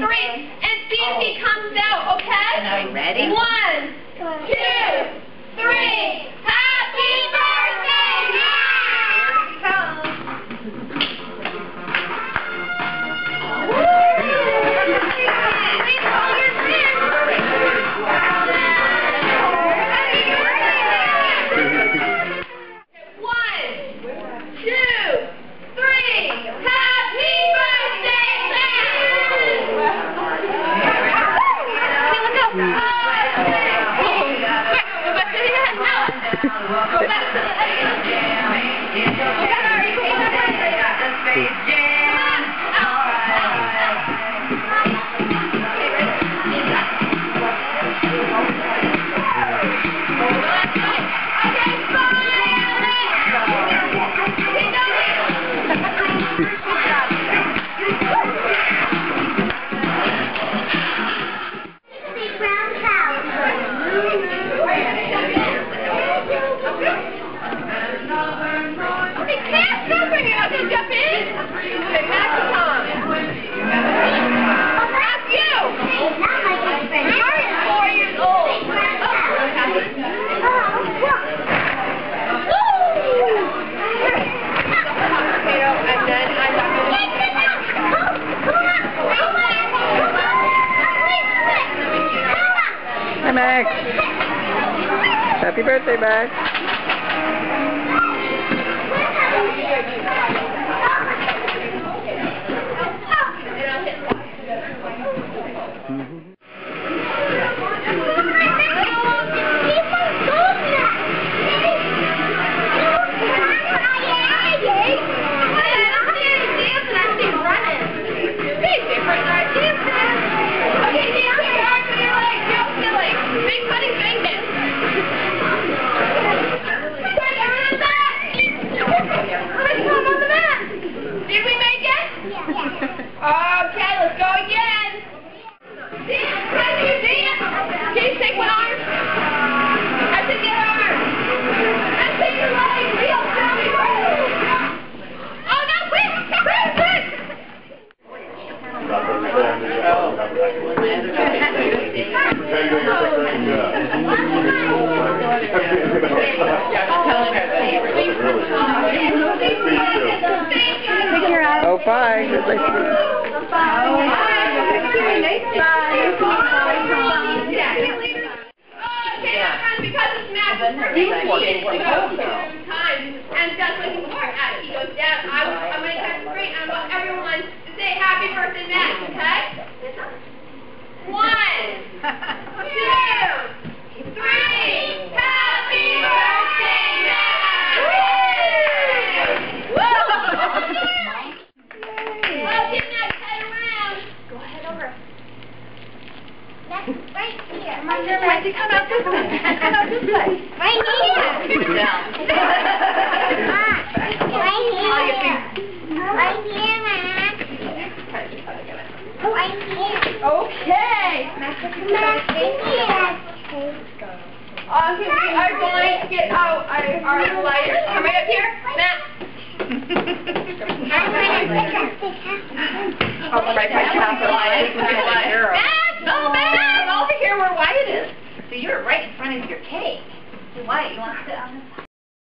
and see if he comes out, okay? Ready? One, two, Go back to the Hi, Max. Happy birthday, Max. Oh, bye. And say happy birthday, Max, okay? One, three. Happy birthday, Max! Woo! Well, keep that head around. Go ahead over. That's right here. Why don't you come out this way? Come out this way. Right here. Down. Right here. Right here, Max. Right here. Okay. Max, right here. Okay, we are going to get out our, our lighters. Come right up here. Matt. Oh, right by Castle Light. Matt,